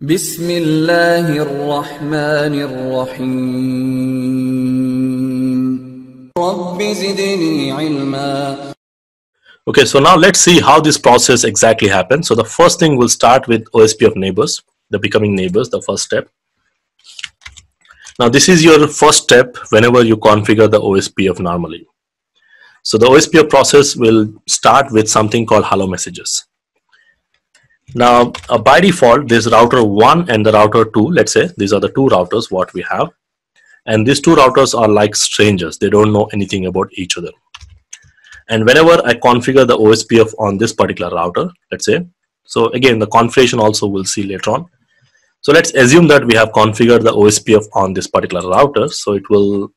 بسم الله الرحمن الرحيم رب زدني علما Okay, so now let's see how this process exactly happens. So the first thing we'll start with OSPF neighbors, the becoming neighbors, the first step. Now this is your first step whenever you configure the OSPF normally. So the OSPF process will start with something called hello messages. Now uh, by default, this router one and the router two, let's say these are the two routers what we have. And these two routers are like strangers. They don't know anything about each other. And whenever I configure the OSPF on this particular router, let's say, so again, the configuration also we'll see later on. So let's assume that we have configured the OSPF on this particular router. So it will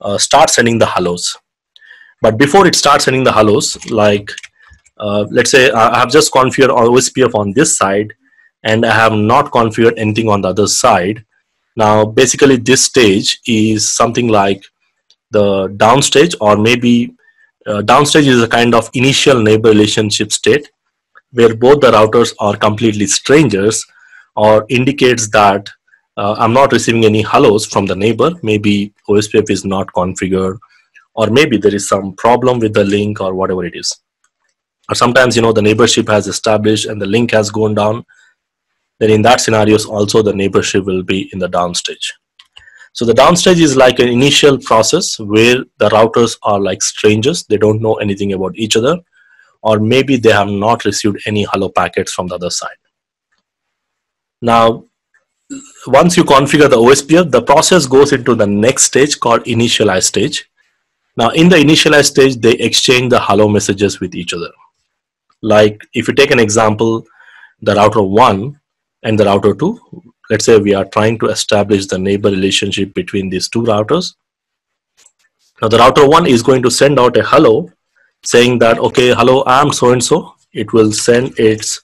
uh, start sending the hellos. But before it starts sending the hellos, like uh, let's say I have just configured OSPF on this side and I have not configured anything on the other side. Now, basically this stage is something like the down stage or maybe uh, downstage is a kind of initial neighbor relationship state where both the routers are completely strangers or indicates that uh, I'm not receiving any hellos from the neighbor. Maybe OSPF is not configured or maybe there is some problem with the link or whatever it is. Or sometimes, you know, the neighborship has established and the link has gone down. Then in that scenarios also the neighborship will be in the downstage. So the downstage is like an initial process where the routers are like strangers. They don't know anything about each other, or maybe they have not received any hello packets from the other side. Now, once you configure the OSPF, the process goes into the next stage called initialize stage. Now, in the initialize stage, they exchange the hello messages with each other. Like if you take an example, the router one and the router two, let's say we are trying to establish the neighbor relationship between these two routers. Now the router one is going to send out a hello saying that, okay, hello, I'm so-and-so. It will send its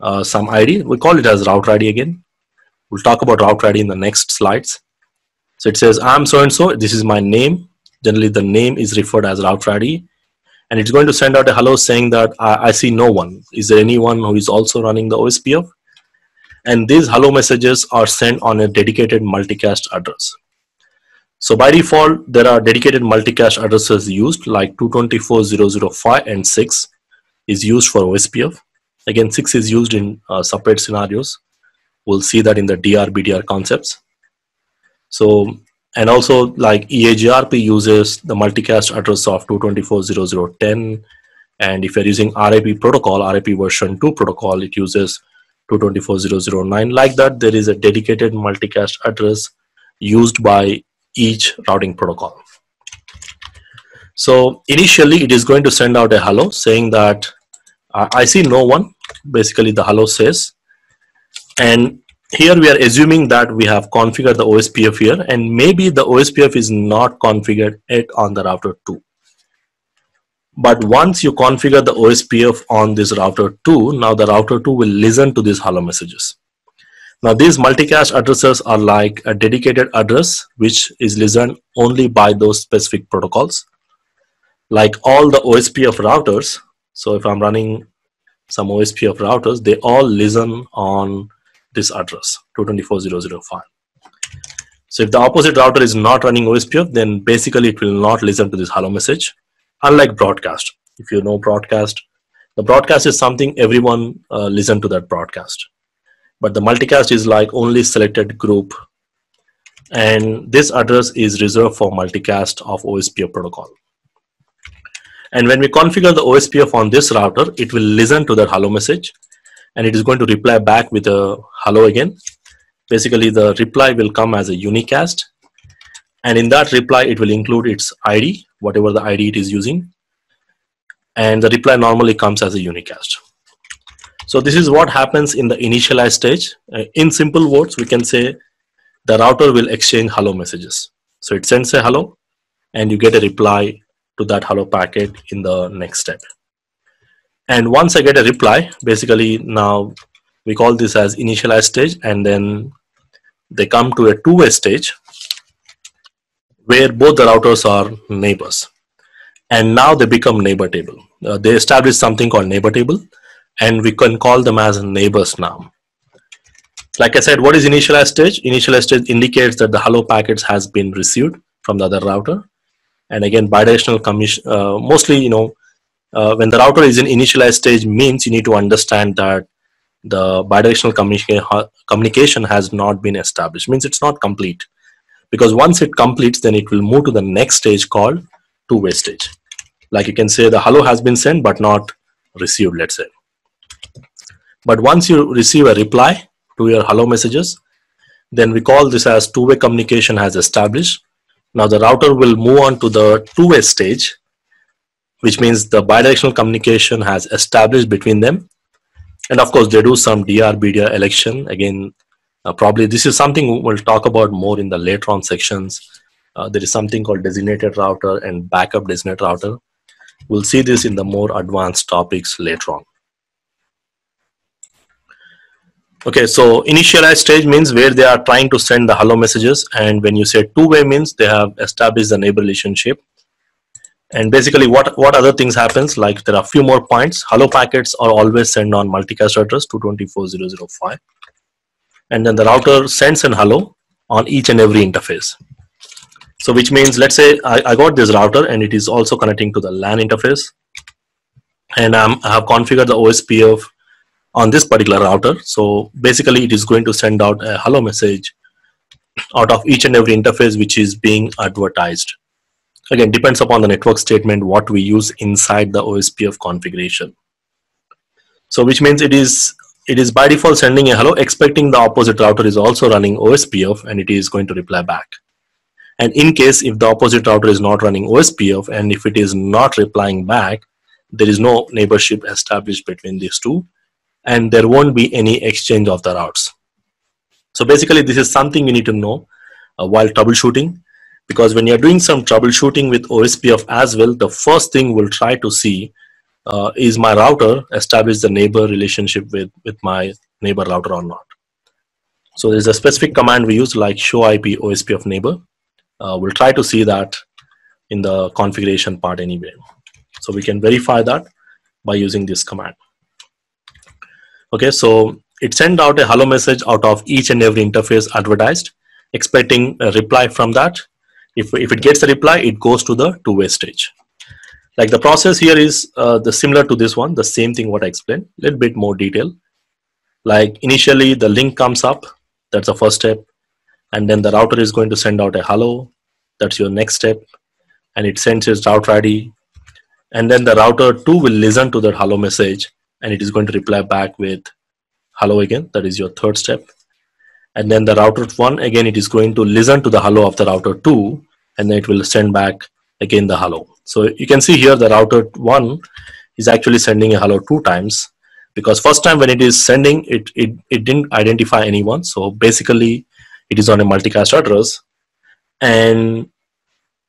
uh, some ID. We call it as router ID again. We'll talk about router ID in the next slides. So it says, I'm so-and-so. This is my name. Generally, the name is referred as router ID. And it's going to send out a hello saying that I, I see no one. Is there anyone who is also running the OSPF? and these hello messages are sent on a dedicated multicast address. So by default, there are dedicated multicast addresses used like 224.0.0.5 and 6 is used for OSPF. Again, 6 is used in uh, separate scenarios. We'll see that in the DR BDR concepts. So, and also like EIGRP uses the multicast address of 224.0.0.10. And if you're using RIP protocol, RIP version 2 protocol, it uses 224.0.0.9 like that there is a dedicated multicast address used by each routing protocol. So initially it is going to send out a hello saying that uh, I see no one. Basically the hello says and here we are assuming that we have configured the OSPF here and maybe the OSPF is not configured yet on the router 2 but once you configure the OSPF on this router 2, now the router 2 will listen to these hello messages. Now these multicast addresses are like a dedicated address which is listened only by those specific protocols. Like all the OSPF routers, so if I'm running some OSPF routers, they all listen on this address 224.0.0.5. So if the opposite router is not running OSPF, then basically it will not listen to this hello message unlike broadcast. If you know broadcast the broadcast is something everyone uh, listen to that broadcast. But the multicast is like only selected group and this address is reserved for multicast of OSPF protocol. And when we configure the OSPF on this router it will listen to that hello message and it is going to reply back with a hello again basically the reply will come as a unicast and in that reply it will include its ID whatever the ID it is using. And the reply normally comes as a unicast. So this is what happens in the initialize stage. Uh, in simple words, we can say the router will exchange hello messages. So it sends a hello and you get a reply to that hello packet in the next step. And once I get a reply, basically now we call this as initialize stage and then they come to a two-way stage where both the routers are neighbors. And now they become neighbor table. Uh, they establish something called neighbor table, and we can call them as neighbors now. like I said, what is initialized stage? Initialized stage indicates that the hello packets has been received from the other router. And again, bidirectional commission, uh, mostly, you know, uh, when the router is in initialized stage means you need to understand that the bidirectional communica communication has not been established, means it's not complete. Because once it completes, then it will move to the next stage called two-way stage. Like you can say the hello has been sent, but not received, let's say. But once you receive a reply to your hello messages, then we call this as two-way communication has established. Now the router will move on to the two-way stage, which means the bidirectional communication has established between them. And of course, they do some DR BDR election. Again, uh, probably this is something we'll talk about more in the later on sections. Uh, there is something called designated router and backup designated router. We'll see this in the more advanced topics later on. Okay, so initialized stage means where they are trying to send the hello messages and when you say two-way means they have established the neighbor relationship. And basically what, what other things happens like there are a few more points. Hello packets are always sent on multicast address 224005 and then the router sends an hello on each and every interface. So which means let's say I, I got this router and it is also connecting to the LAN interface and I have configured the OSPF on this particular router. So basically it is going to send out a hello message out of each and every interface which is being advertised. Again, depends upon the network statement what we use inside the OSPF configuration. So which means it is it is by default sending a hello expecting the opposite router is also running OSPF and it is going to reply back. And in case if the opposite router is not running OSPF and if it is not replying back, there is no neighborship established between these two and there won't be any exchange of the routes. So basically this is something you need to know uh, while troubleshooting because when you're doing some troubleshooting with OSPF as well, the first thing we'll try to see uh, is my router establish the neighbor relationship with, with my neighbor router or not. So there's a specific command we use like show IP OSPF neighbor. Uh, we'll try to see that in the configuration part anyway. So we can verify that by using this command. Okay, so it sent out a hello message out of each and every interface advertised, expecting a reply from that. If, if it gets a reply, it goes to the two-way stage. Like the process here is uh, the similar to this one, the same thing what I explained, a little bit more detail. Like initially the link comes up, that's the first step. And then the router is going to send out a hello, that's your next step. And it sends its route ID. And then the router 2 will listen to that hello message and it is going to reply back with hello again that is your third step and then the router 1 again it is going to listen to the hello of the router 2 and then it will send back again the hello so you can see here the router 1 is actually sending a hello two times because first time when it is sending it it, it didn't identify anyone. So basically it is on a multicast address. And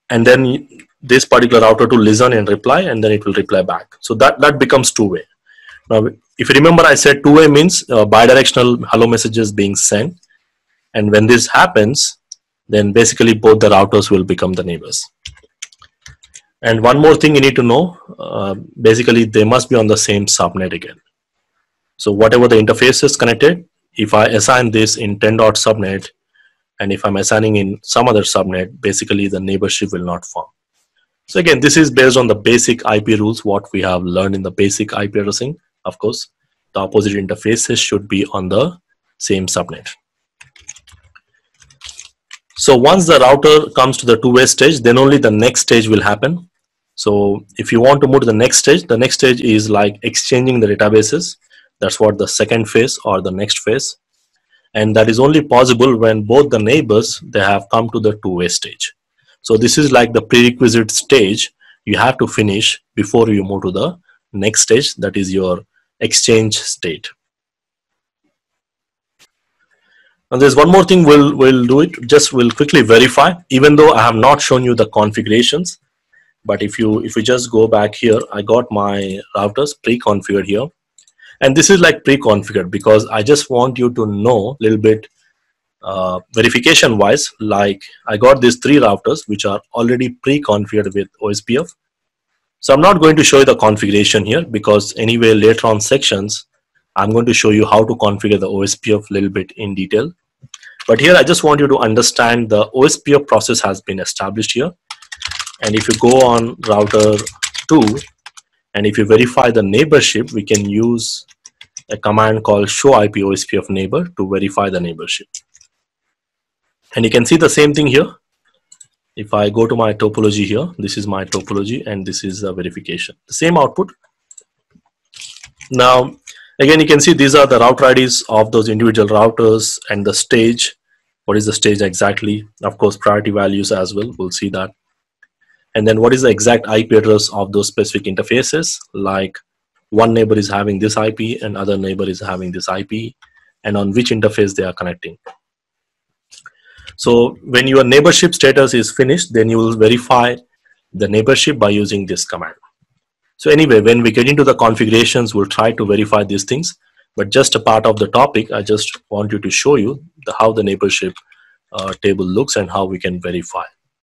and then this particular router to listen and reply and then it will reply back. So that that becomes two way now, if you remember, I said two-way means uh, bidirectional hello messages being sent. And when this happens, then basically both the routers will become the neighbors. And one more thing you need to know, uh, basically they must be on the same subnet again. So whatever the interface is connected, if I assign this in 10 dot subnet, and if I'm assigning in some other subnet, basically the neighborship will not form. So again, this is based on the basic IP rules, what we have learned in the basic IP addressing of course the opposite interfaces should be on the same subnet so once the router comes to the two-way stage then only the next stage will happen. So if you want to move to the next stage the next stage is like exchanging the databases. That's what the second phase or the next phase. And that is only possible when both the neighbors they have come to the two-way stage. So this is like the prerequisite stage you have to finish before you move to the next stage. That is your exchange state. And there's one more thing we'll, we'll do it, just we'll quickly verify, even though I have not shown you the configurations. But if you if you just go back here, I got my routers pre-configured here. And this is like pre-configured because I just want you to know a little bit uh, verification wise, like I got these three routers which are already pre-configured with OSPF so I'm not going to show you the configuration here because anyway later on sections I'm going to show you how to configure the OSPF a little bit in detail. But here I just want you to understand the OSPF process has been established here. And if you go on router 2 and if you verify the neighborship, we can use a command called show IP OSPF neighbor to verify the neighborship. And you can see the same thing here. If I go to my topology here, this is my topology and this is a verification. The same output. Now, again, you can see these are the router IDs of those individual routers and the stage. What is the stage exactly? Of course, priority values as well. We'll see that. And then what is the exact IP address of those specific interfaces? Like one neighbor is having this IP and other neighbor is having this IP and on which interface they are connecting. So when your neighborship status is finished, then you will verify the neighborship by using this command. So anyway, when we get into the configurations, we'll try to verify these things. But just a part of the topic, I just want you to show you the, how the neighborship uh, table looks and how we can verify.